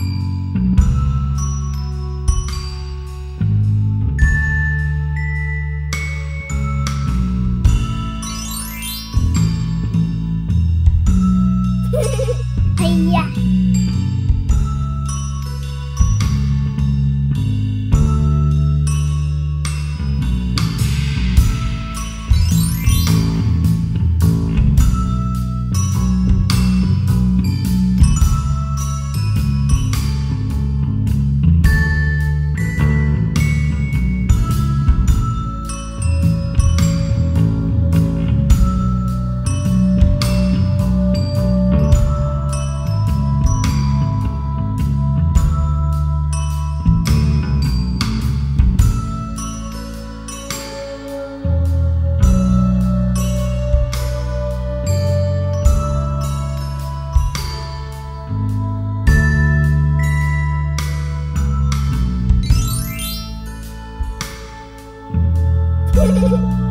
you Thank you.